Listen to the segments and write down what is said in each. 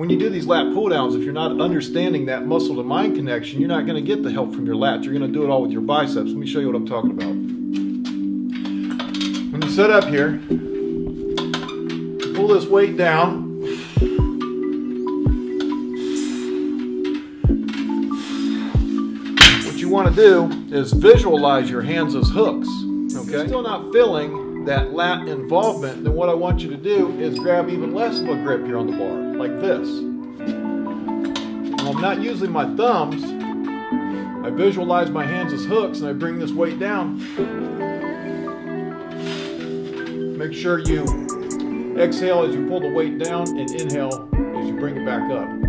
when you do these lat pull downs, if you're not understanding that muscle to mind connection, you're not going to get the help from your lats. You're going to do it all with your biceps. Let me show you what I'm talking about. When you set up here, pull this weight down. What you want to do is visualize your hands as hooks. Okay? You're still not feeling that lat involvement, then what I want you to do is grab even less of a grip here on the bar, like this. I'm not using my thumbs. I visualize my hands as hooks and I bring this weight down. Make sure you exhale as you pull the weight down and inhale as you bring it back up.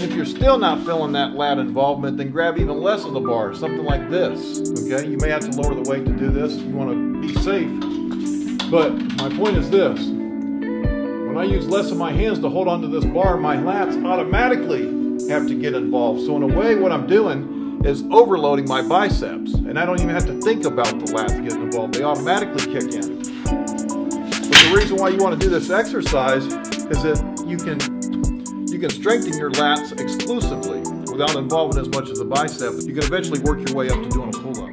And if you're still not feeling that lat involvement, then grab even less of the bar, something like this. Okay, you may have to lower the weight to do this. You want to be safe. But my point is this. When I use less of my hands to hold onto this bar, my lats automatically have to get involved. So in a way, what I'm doing is overloading my biceps. And I don't even have to think about the lats getting involved. They automatically kick in. But the reason why you want to do this exercise is that you can can strengthen your lats exclusively without involving as much as the bicep. You can eventually work your way up to doing a pull